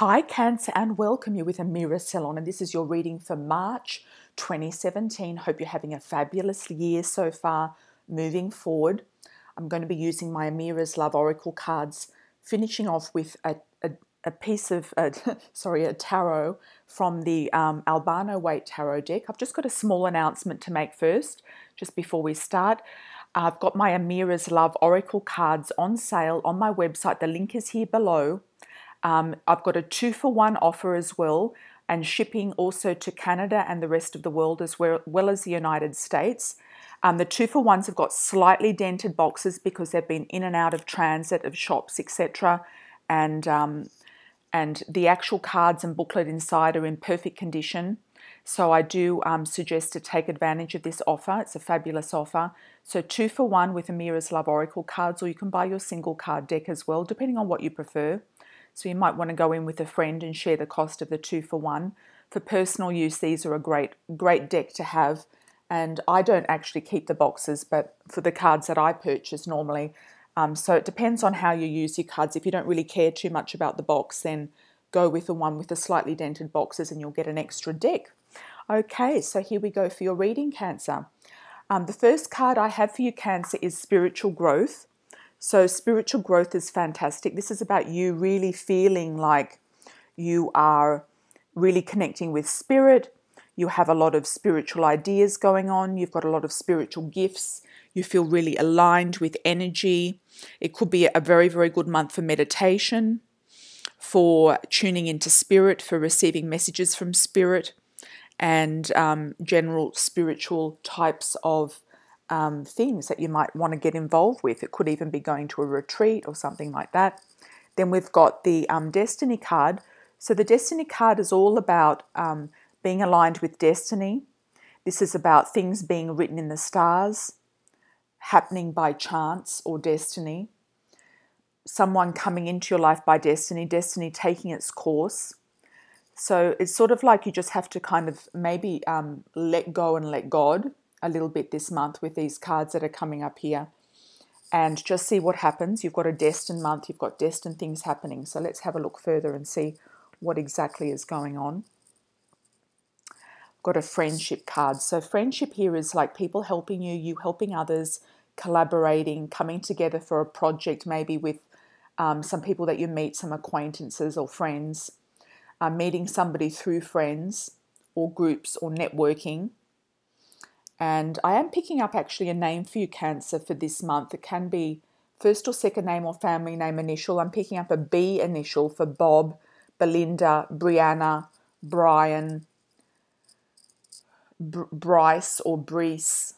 Hi, Cancer, and welcome you with Amira Celon. And this is your reading for March 2017. Hope you're having a fabulous year so far moving forward. I'm going to be using my Amira's Love Oracle cards, finishing off with a, a, a piece of, uh, sorry, a tarot from the um, Albano Waite Tarot deck. I've just got a small announcement to make first, just before we start. I've got my Amira's Love Oracle cards on sale on my website. The link is here below. Um, I've got a two for one offer as well, and shipping also to Canada and the rest of the world as well, well as the United States. Um, the two for ones have got slightly dented boxes because they've been in and out of transit of shops, etc. And um, and the actual cards and booklet inside are in perfect condition. So I do um, suggest to take advantage of this offer. It's a fabulous offer. So two for one with Amira's Love Oracle cards, or you can buy your single card deck as well, depending on what you prefer. So you might want to go in with a friend and share the cost of the two for one. For personal use, these are a great, great deck to have. And I don't actually keep the boxes, but for the cards that I purchase normally. Um, so it depends on how you use your cards. If you don't really care too much about the box, then go with the one with the slightly dented boxes and you'll get an extra deck. Okay, so here we go for your reading, Cancer. Um, the first card I have for you, Cancer, is Spiritual Growth. So, spiritual growth is fantastic. This is about you really feeling like you are really connecting with spirit. You have a lot of spiritual ideas going on. You've got a lot of spiritual gifts. You feel really aligned with energy. It could be a very, very good month for meditation, for tuning into spirit, for receiving messages from spirit, and um, general spiritual types of um, things that you might want to get involved with. It could even be going to a retreat or something like that. Then we've got the um, Destiny card. So the Destiny card is all about um, being aligned with destiny. This is about things being written in the stars, happening by chance or destiny. Someone coming into your life by destiny, destiny taking its course. So it's sort of like you just have to kind of maybe um, let go and let God a little bit this month with these cards that are coming up here and just see what happens. You've got a destined month, you've got destined things happening. So let's have a look further and see what exactly is going on. Got a friendship card. So, friendship here is like people helping you, you helping others, collaborating, coming together for a project, maybe with um, some people that you meet, some acquaintances or friends, uh, meeting somebody through friends or groups or networking and I am picking up actually a name for you, Cancer, for this month. It can be first or second name or family name initial. I'm picking up a B initial for Bob, Belinda, Brianna, Brian, Br- Bryce or Brees.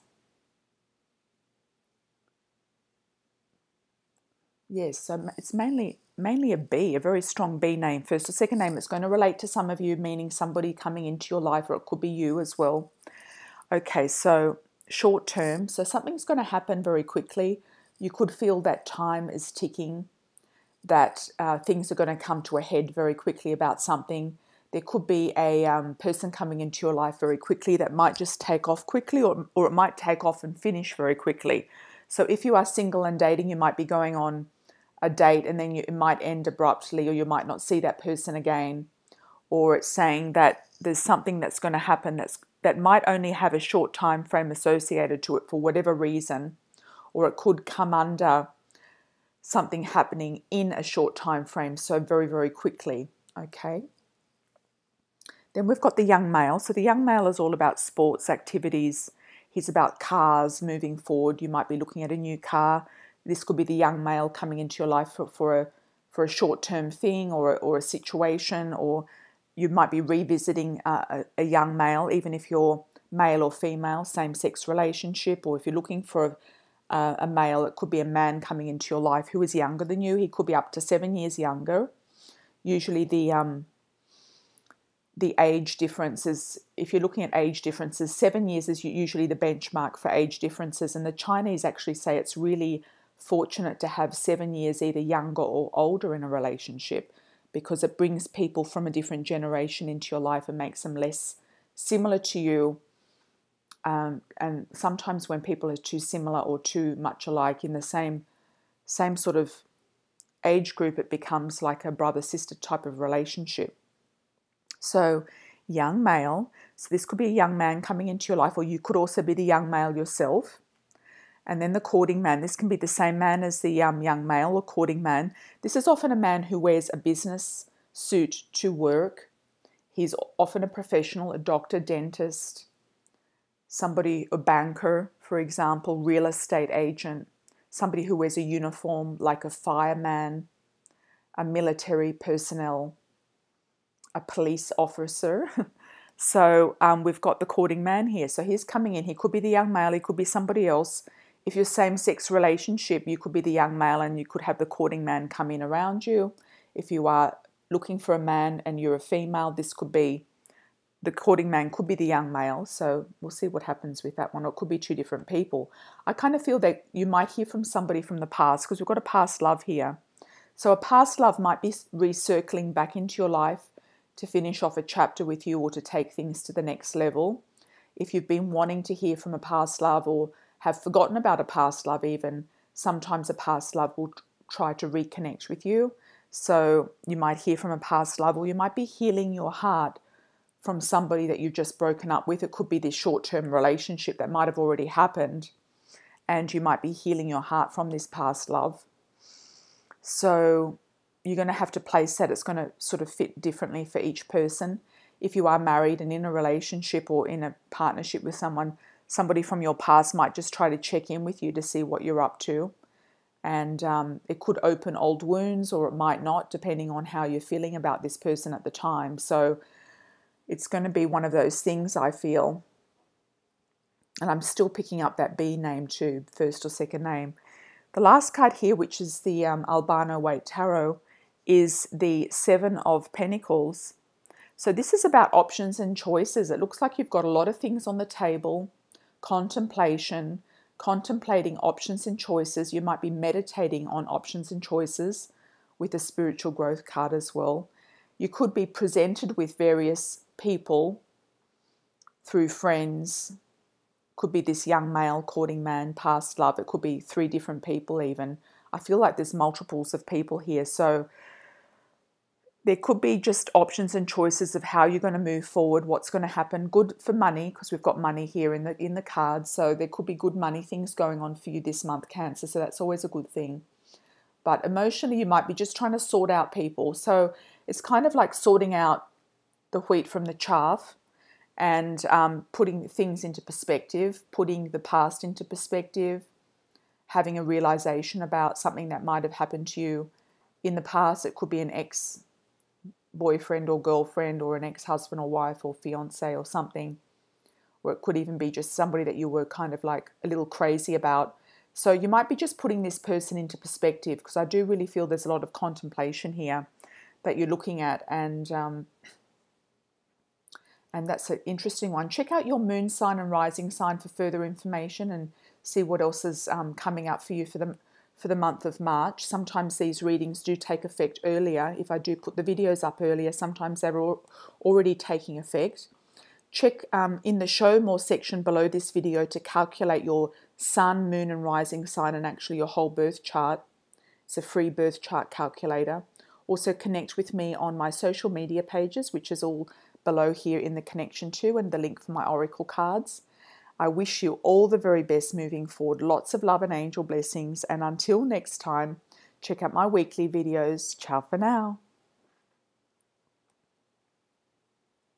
Yes, so it's mainly mainly a B, a very strong B name. First or second name. It's going to relate to some of you, meaning somebody coming into your life, or it could be you as well. Okay, so short term, so something's going to happen very quickly. You could feel that time is ticking, that uh, things are going to come to a head very quickly about something. There could be a um, person coming into your life very quickly that might just take off quickly, or, or it might take off and finish very quickly. So if you are single and dating, you might be going on a date and then you, it might end abruptly, or you might not see that person again. Or it's saying that there's something that's going to happen that's that might only have a short time frame associated to it for whatever reason, or it could come under something happening in a short time frame, so very, very quickly. Okay. Then we've got the young male. So the young male is all about sports activities. He's about cars moving forward. You might be looking at a new car. This could be the young male coming into your life for, for a for a short term thing or or a situation or you might be revisiting a, a young male, even if you're male or female, same sex relationship, or if you're looking for a, a, male, it could be a man coming into your life who is younger than you. He could be up to seven years younger. Usually, the um, the age differences, if you're looking at age differences, seven years is usually the benchmark for age differences. And the Chinese actually say it's really fortunate to have seven years either younger or older in a relationship because it brings people from a different generation into your life and makes them less similar to you. Um, and sometimes when people are too similar or too much alike in the same same sort of age group, it becomes like a brother sister type of relationship. So, young male, so this could be a young man coming into your life, or you could also be the young male yourself. And then the courting man, this can be the same man as the um, young male or courting man. This is often a man who wears a business suit to work. He's often a professional, a doctor, dentist, somebody, a banker, for example, real estate agent, somebody who wears a uniform like a fireman, a military personnel, a police officer. so um, we've got the courting man here. So he's coming in. He could be the young male, he could be somebody else. If you're same sex relationship, you could be the young male and you could have the courting man come in around you. If you are looking for a man and you're a female, this could be the courting man could be the young male. So we'll see what happens with that one. Or it could be two different people. I kind of feel that you might hear from somebody from the past because we've got a past love here. So a past love might be recircling back into your life to finish off a chapter with you or to take things to the next level. If you've been wanting to hear from a past love or have forgotten about a past love, even sometimes a past love will try to reconnect with you. So you might hear from a past love, or you might be healing your heart from somebody that you've just broken up with. It could be this short term relationship that might have already happened, and you might be healing your heart from this past love. So you're going to have to place that. It's going to sort of fit differently for each person. If you are married and in a relationship or in a partnership with someone, somebody from your past might just try to check in with you to see what you're up to. And um, it could open old wounds or it might not, depending on how you're feeling about this person at the time. So it's going to be one of those things I feel. And I'm still picking up that B name too, first or second name. The last card here, which is the um, Albano Waite Tarot, is the Seven of Pentacles. So this is about options and choices. It looks like you've got a lot of things on the table contemplation, contemplating options and choices. You might be meditating on options and choices with a spiritual growth card as well. You could be presented with various people through friends. Could be this young male courting man, past love. It could be three different people, even. I feel like there's multiples of people here. So there could be just options and choices of how you're going to move forward, what's going to happen. Good for money because we've got money here in the in the cards, so there could be good money things going on for you this month, Cancer. So that's always a good thing. But emotionally, you might be just trying to sort out people. So it's kind of like sorting out the wheat from the chaff and um, putting things into perspective, putting the past into perspective, having a realization about something that might have happened to you in the past. It could be an ex boyfriend or girlfriend or an ex husband or wife or fiance or something. Or it could even be just somebody that you were kind of like a little crazy about. So you might be just putting this person into perspective because I do really feel there's a lot of contemplation here that you're looking at and um, and that's an interesting one. Check out your moon sign and rising sign for further information and see what else is um, coming up for you for the for the month of March. Sometimes these readings do take effect earlier. If I do put the videos up earlier, sometimes they're already taking effect. Check um, in the show more section below this video to calculate your sun, moon, and rising sign and actually your whole birth chart. It's a free birth chart calculator. Also, connect with me on my social media pages, which is all below here in the connection to, and the link for my oracle cards. I wish you all the very best moving forward. Lots of love and angel blessings. And until next time, check out my weekly videos. Ciao for now.